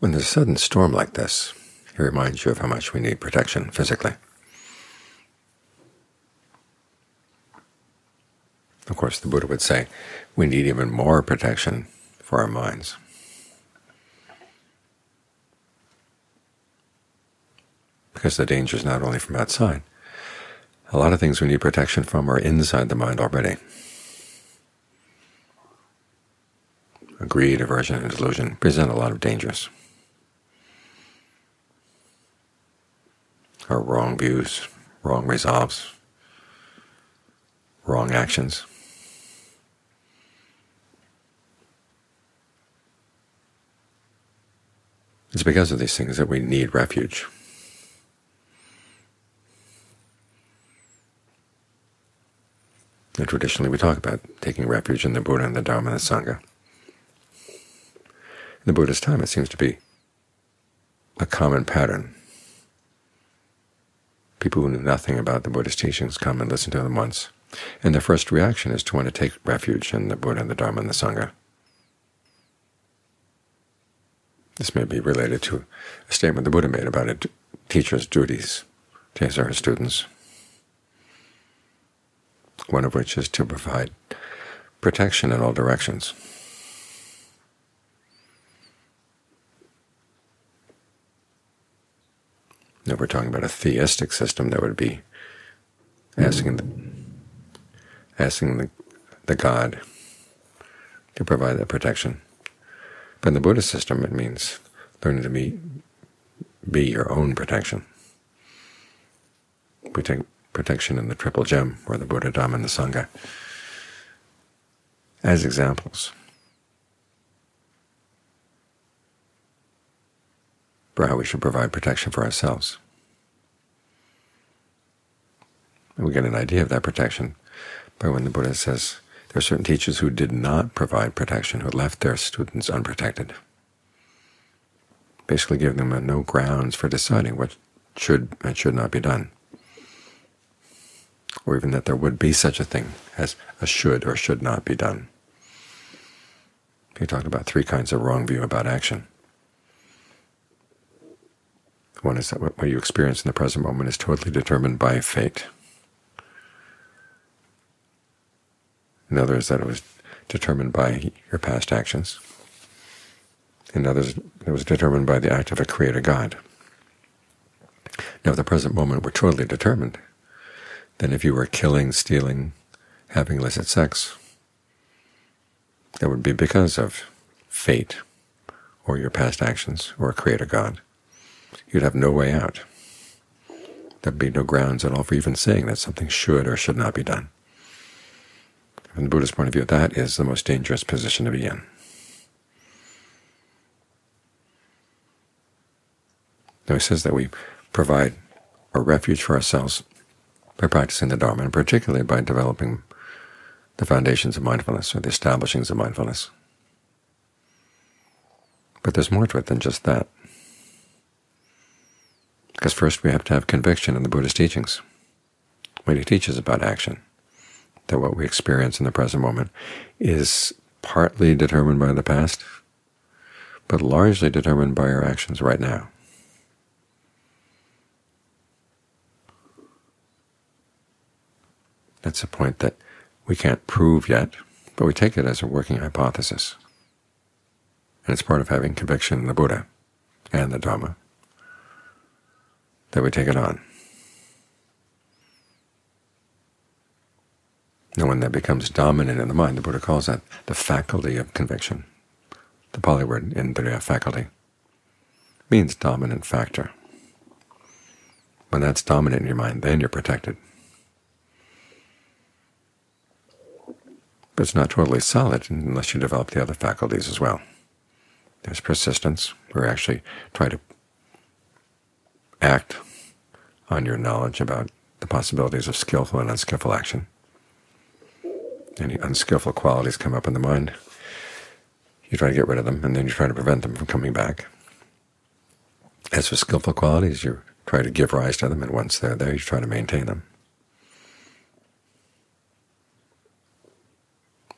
When there's a sudden storm like this, it reminds you of how much we need protection physically. Of course, the Buddha would say we need even more protection for our minds. Because the danger is not only from outside. A lot of things we need protection from are inside the mind already. Greed, aversion, and delusion present a lot of dangers. Our wrong views, wrong resolves, wrong actions. It's because of these things that we need refuge. And traditionally we talk about taking refuge in the Buddha and the Dharma and the Sangha. In the Buddha's time it seems to be a common pattern. People who knew nothing about the Buddhist teachings come and listen to them once, and their first reaction is to want to take refuge in the Buddha the Dharma and the Sangha. This may be related to a statement the Buddha made about a teacher's duties to his or her students, one of which is to provide protection in all directions. Now we're talking about a theistic system that would be asking the, asking the, the God to provide that protection. But in the Buddhist system, it means learning to be, be your own protection. We take protection in the Triple Gem, or the Buddha, Dhamma, and the Sangha, as examples for how we should provide protection for ourselves. And we get an idea of that protection by when the Buddha says, there are certain teachers who did not provide protection, who left their students unprotected, basically giving them no grounds for deciding what should and should not be done, or even that there would be such a thing as a should or should not be done. He talked about three kinds of wrong view about action. One is that what you experience in the present moment is totally determined by fate. Another is that it was determined by your past actions. In others, it was determined by the act of a Creator God. Now, if the present moment were totally determined, then if you were killing, stealing, having illicit sex, that would be because of fate or your past actions or a Creator God. You'd have no way out. There'd be no grounds at all for even saying that something should or should not be done. From the Buddhist point of view, that is the most dangerous position to be in. Now he says that we provide a refuge for ourselves by practicing the Dharma, and particularly by developing the foundations of mindfulness, or the establishings of mindfulness. But there's more to it than just that. Because first we have to have conviction in the Buddhist teachings. When he teaches about action, that what we experience in the present moment is partly determined by the past, but largely determined by our actions right now. That's a point that we can't prove yet, but we take it as a working hypothesis. And it's part of having conviction in the Buddha and the Dhamma that we take it on. And when that becomes dominant in the mind, the Buddha calls that the faculty of conviction. The Pali word indriya faculty means dominant factor. When that's dominant in your mind, then you're protected. But it's not totally solid unless you develop the other faculties as well. There's persistence, where you actually try to act on your knowledge about the possibilities of skillful and unskillful action any unskillful qualities come up in the mind, you try to get rid of them, and then you try to prevent them from coming back. As for skillful qualities, you try to give rise to them, and once they're there, you try to maintain them.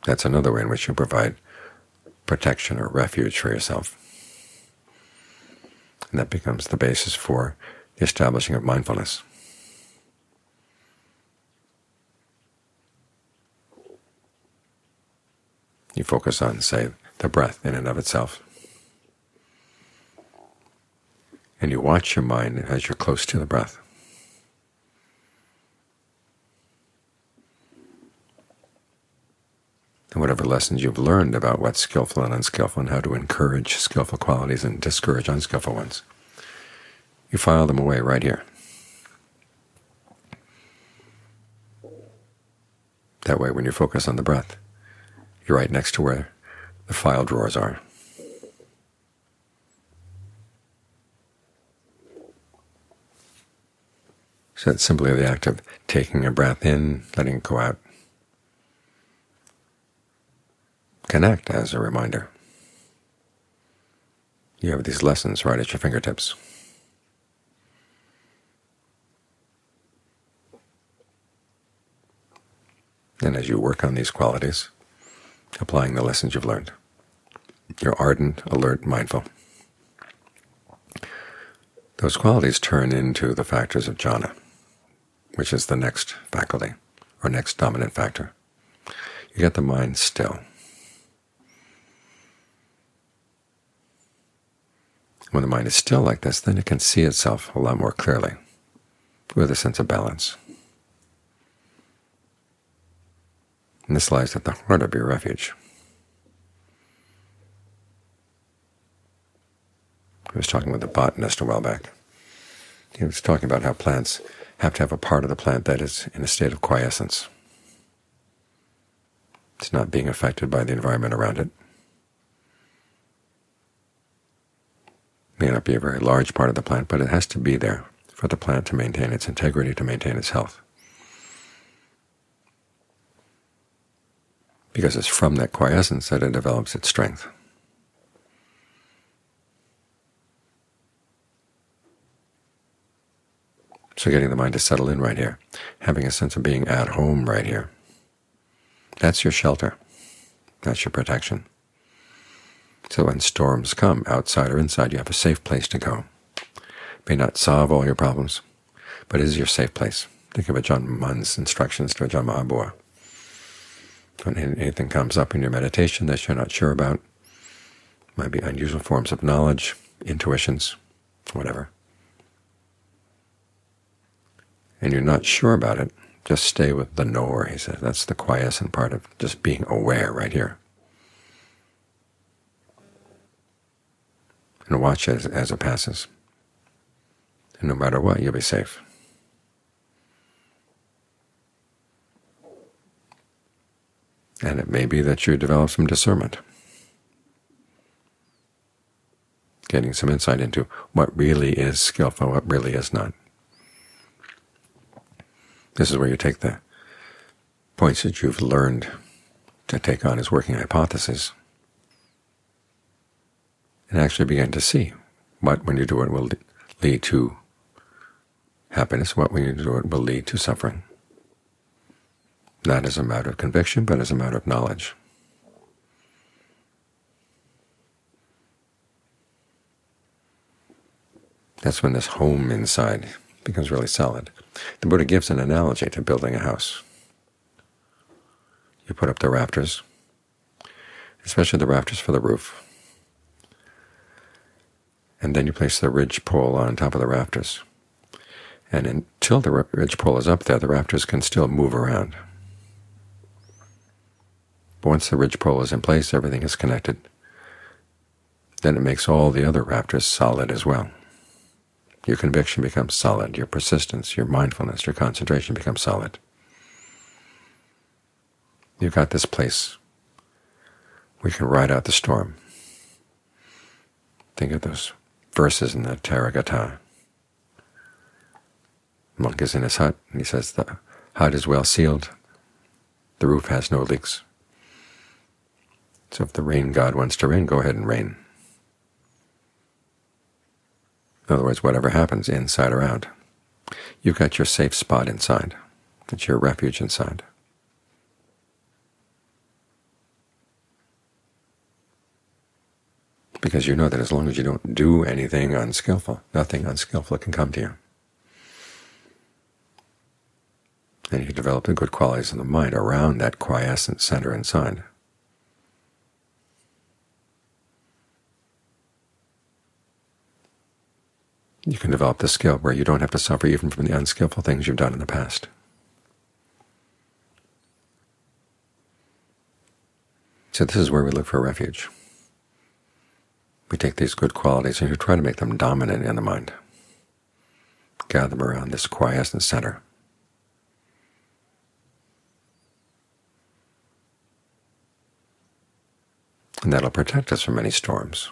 That's another way in which you provide protection or refuge for yourself. And that becomes the basis for the establishing of mindfulness. You focus on, say, the breath in and of itself. And you watch your mind as you're close to the breath. And whatever lessons you've learned about what's skillful and unskillful and how to encourage skillful qualities and discourage unskillful ones, you file them away right here. That way, when you focus on the breath, you're right next to where the file drawers are. So it's simply the act of taking a breath in, letting it go out. Connect as a reminder. You have these lessons right at your fingertips. And as you work on these qualities, applying the lessons you've learned, you're ardent, alert, mindful. Those qualities turn into the factors of jhana, which is the next faculty, or next dominant factor. You get the mind still. When the mind is still like this, then it can see itself a lot more clearly, with a sense of balance. And this lies at the heart of your refuge. I was talking with a botanist a while back. He was talking about how plants have to have a part of the plant that is in a state of quiescence. It's not being affected by the environment around it. It may not be a very large part of the plant, but it has to be there for the plant to maintain its integrity, to maintain its health. Because it's from that quiescence that it develops its strength. So getting the mind to settle in right here, having a sense of being at home right here, that's your shelter. That's your protection. So when storms come, outside or inside, you have a safe place to go. May not solve all your problems, but it is your safe place. Think of Ajaan Mun's instructions to Ajaan Mahabua. When anything comes up in your meditation that you're not sure about, might be unusual forms of knowledge, intuitions, whatever, and you're not sure about it, just stay with the knower, he says. That's the quiescent part of just being aware right here. And watch as, as it passes. And no matter what, you'll be safe. And it may be that you develop some discernment, getting some insight into what really is skillful, what really is not. This is where you take the points that you've learned to take on as working hypotheses and actually begin to see what, when you do it, will lead to happiness, what, when you do it, will lead to suffering. Not as a matter of conviction, but as a matter of knowledge. That's when this home inside becomes really solid. The Buddha gives an analogy to building a house. You put up the rafters, especially the rafters for the roof, and then you place the ridge pole on top of the rafters. And until the ridge pole is up there, the rafters can still move around. But once the ridge pole is in place, everything is connected. Then it makes all the other rafters solid as well. Your conviction becomes solid. Your persistence, your mindfulness, your concentration becomes solid. You've got this place you can ride out the storm. Think of those verses in the. The monk is in his hut, and he says, the hut is well sealed, the roof has no leaks. So if the rain god wants to rain, go ahead and rain. In other words, whatever happens inside or out, you've got your safe spot inside. It's your refuge inside. because you know that as long as you don't do anything unskillful, nothing unskillful can come to you. And you develop the good qualities of the mind around that quiescent center inside. You can develop the skill where you don't have to suffer even from the unskillful things you've done in the past. So this is where we look for refuge. We take these good qualities and we try to make them dominant in the mind. Gather them around this quiescent center. And that'll protect us from any storms.